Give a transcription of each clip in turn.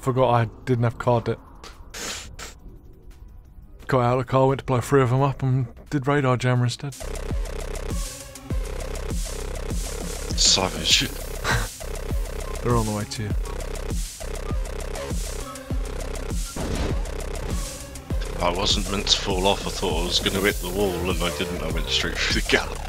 Forgot I didn't have card debt. Got out of the car, went to blow three of them up and did radar jammer instead. Savage. They're on the way to you. I wasn't meant to fall off. I thought I was going to hit the wall, and I didn't. I went straight through the gap.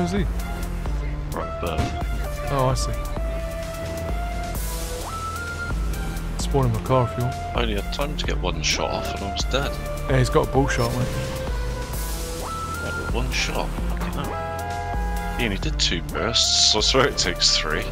Me, where's he? Right above. Oh, I see. Spawn my car want. I only had time to get one shot off, and I was dead. Yeah, he's got a bull shot, mate. One shot. He only did two bursts, so I swear it takes three.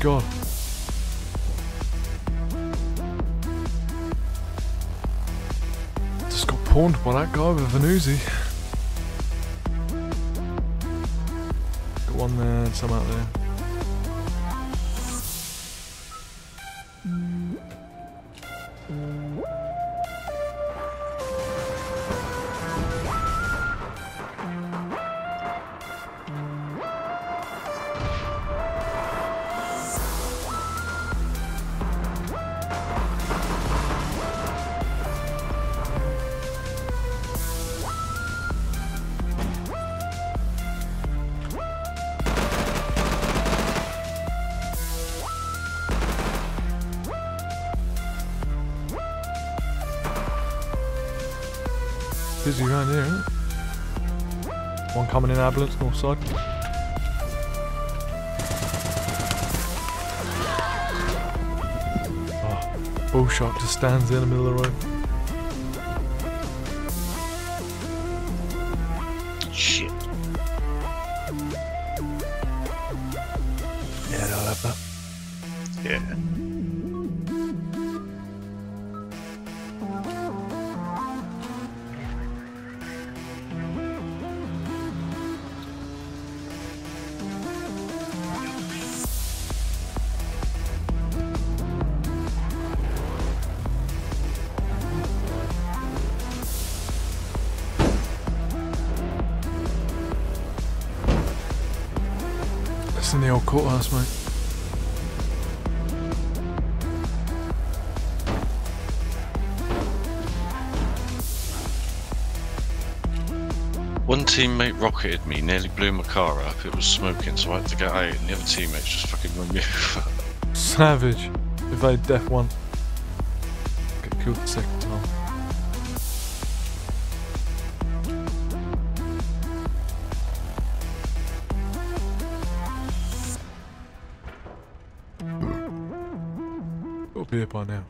God. Just got pawned by that guy with an Uzi. Got one there and some out there. Busy around here, isn't it? One coming in ambulance, north side. Ah, oh, bullshot just stands in the middle of the road. Shit. Yeah, they'll have that. Yeah. Courthouse, mate. One teammate rocketed me, nearly blew my car up. It was smoking, so I had to get out, and the other teammates just fucking run me over. Savage. Evade death one. Get killed the second time. By now.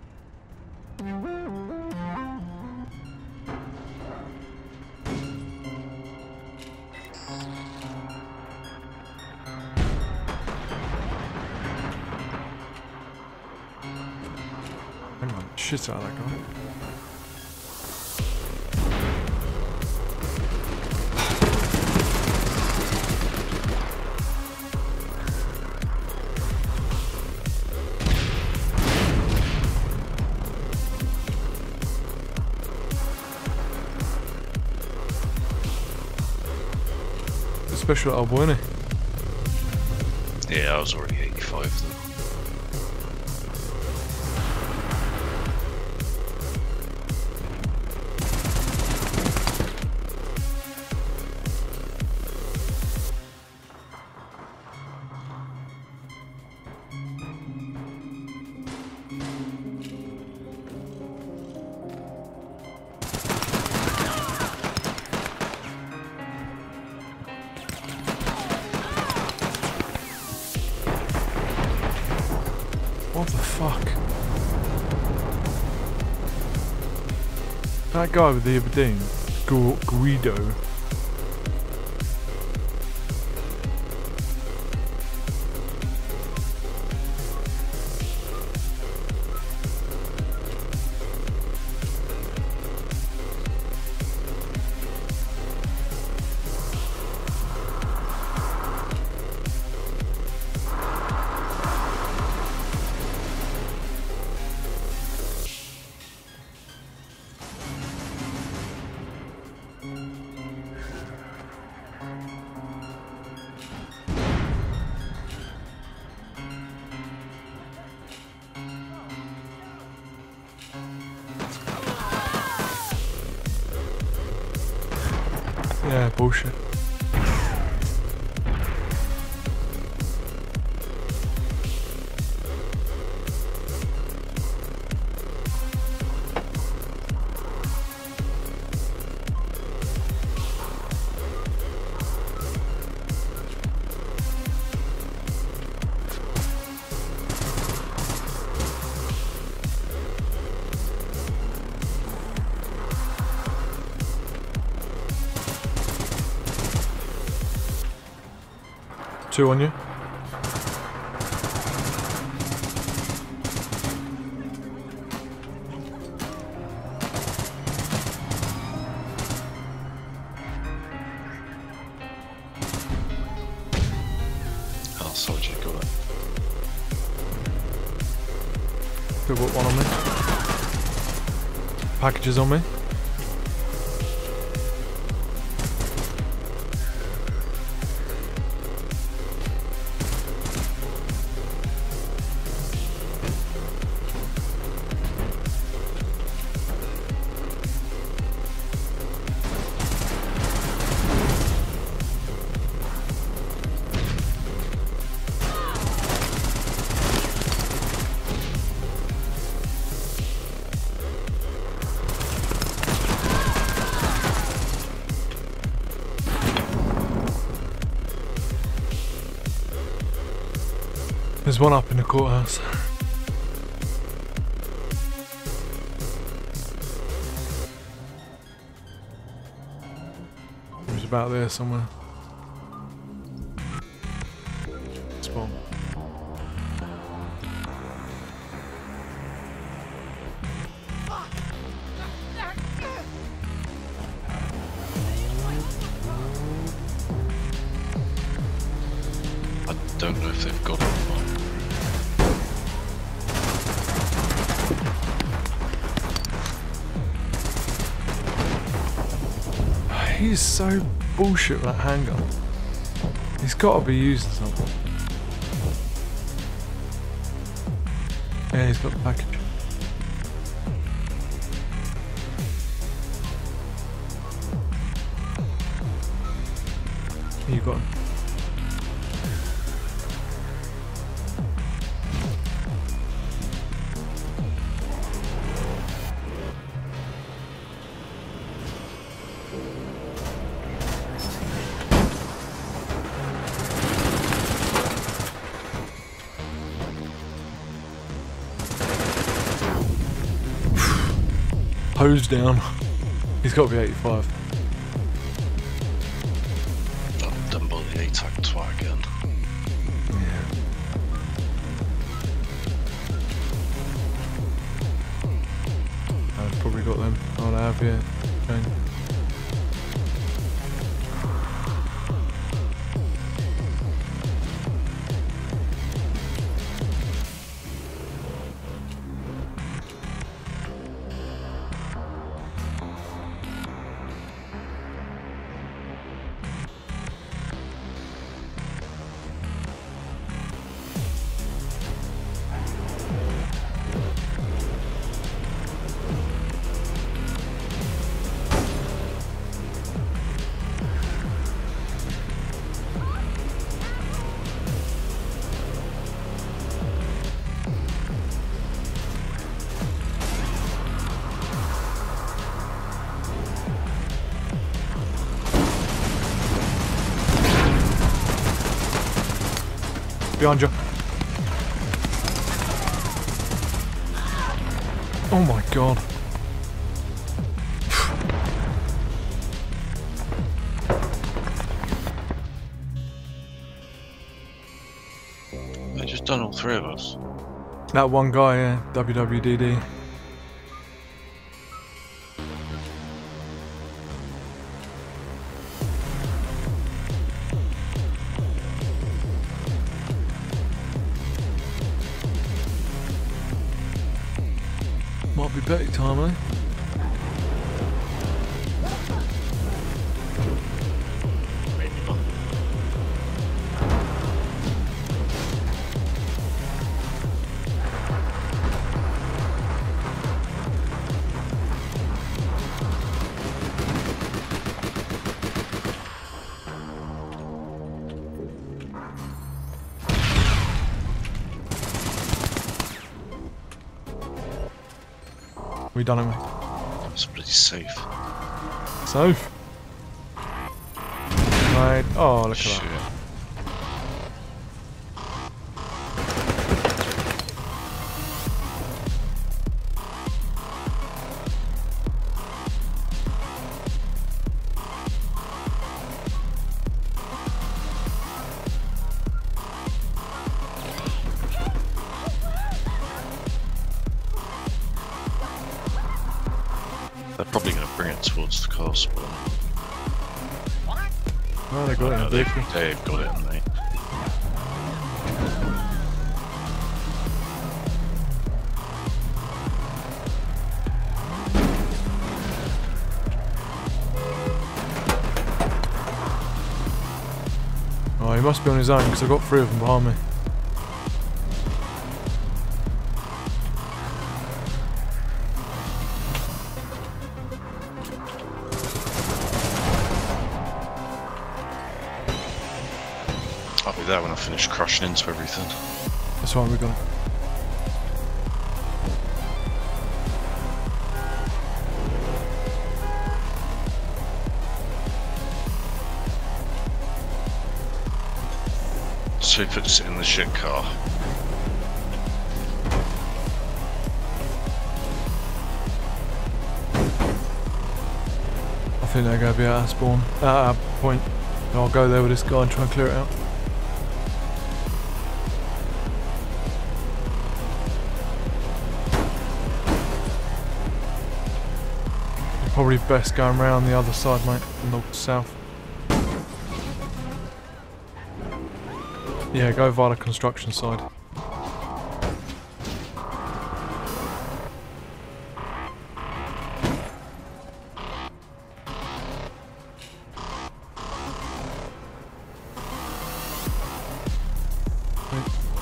Hang on, shit out of that guy. Special little boy. Yeah, I was already 85 though. That guy with the Aberdeen, Gu- Guido. Yeah, Two on you. Soldier got it. Still got one on me. Packages on me. There's one up in the courthouse. It was about there somewhere. So bullshit that handgun. He's got to be using something. Yeah, he's got the package. You got him. Hose down. He's got to be 85. Oh, done by the ATAC twat again. Yeah. I've probably got them. I'll have, yeah. Okay. Behind you. Oh my god. They just done all three of us. That one guy, yeah, WWDD. Might be It, mate. It's pretty safe. Safe. Right. Oh, look at that. It car spawn. Oh, they got it in No, the they've, they've got it, mate. Oh, he must be on his own because I've got three of them behind me. Into everything. That's why we're going. So he puts it in the shit car. I think they're going to be at of spawn. At our point. I'll go there with this guy and try and clear it out. Probably best going round the other side, mate, north south. Yeah, go via the construction side.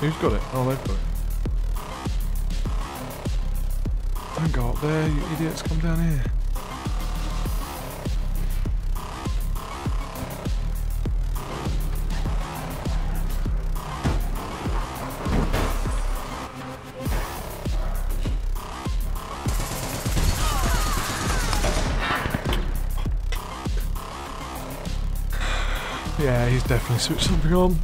Who's got it? Oh, they've got it. Don't go up there, you idiots. Come down here. Definitely switch something on.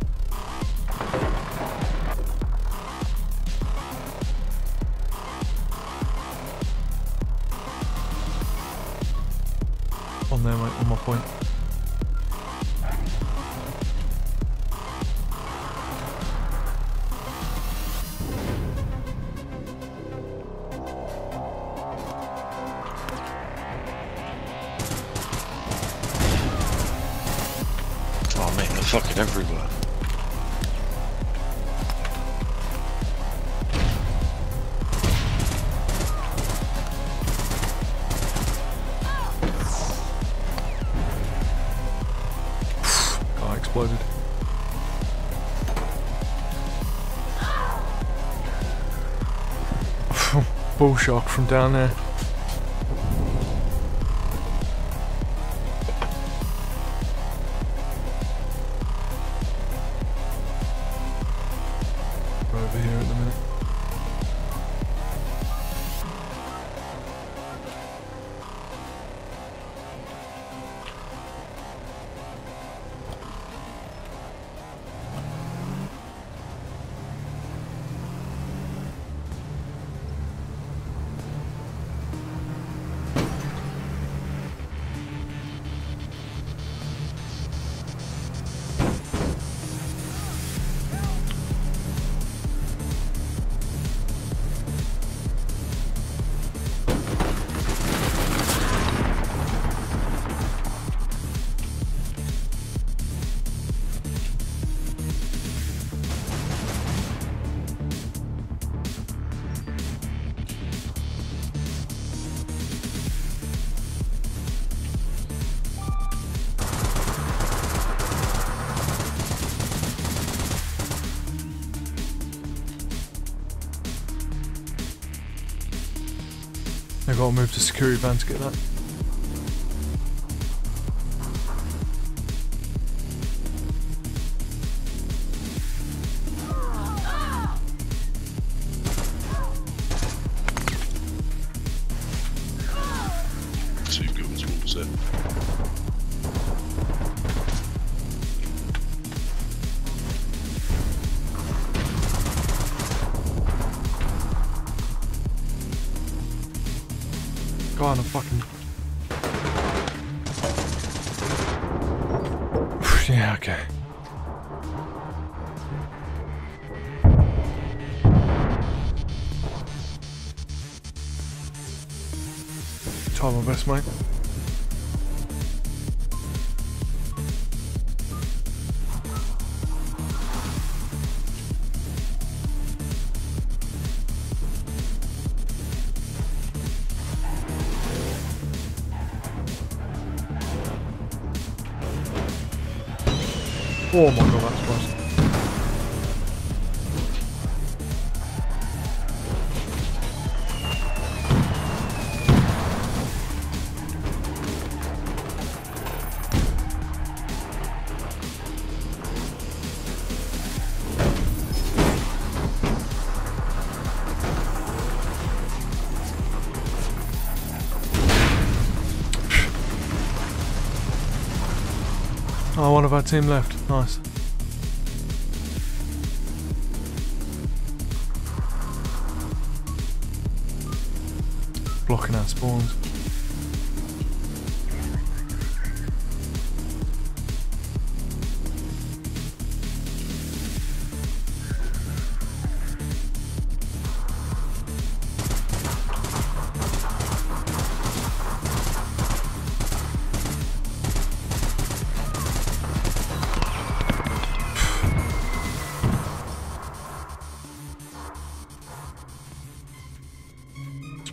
On there, mate, on my point. Bull shark from down there. Gotta move to security van to get that. Mate. Oh my god, Oh, one of our team left. Nice. Blocking our spawns.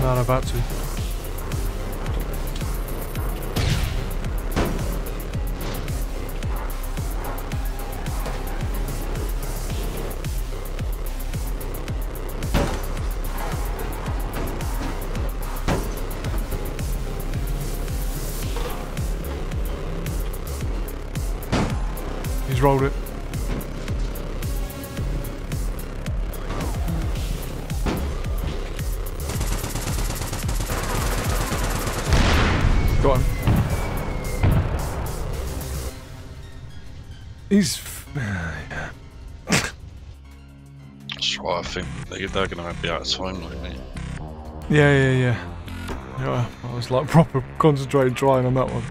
No, I'm about to. He's rolled it. He's. yeah. That's right, I think they, they're going to be out of time like me. Yeah, yeah, yeah. Yeah, I was like proper concentrating trying on that one.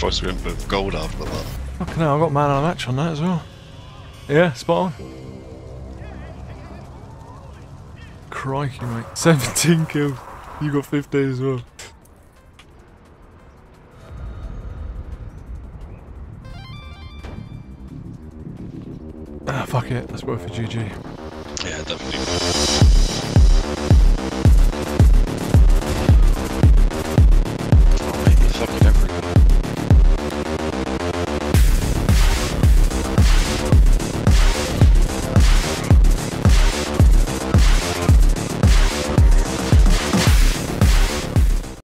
Supposed to be a bit gold after that. Fucking hell, I got man on a match on that as well. Yeah, spot on. Crikey, mate. 17 kills. You got 15 as well. Ah, fuck it. That's worth a GG. Yeah, definitely.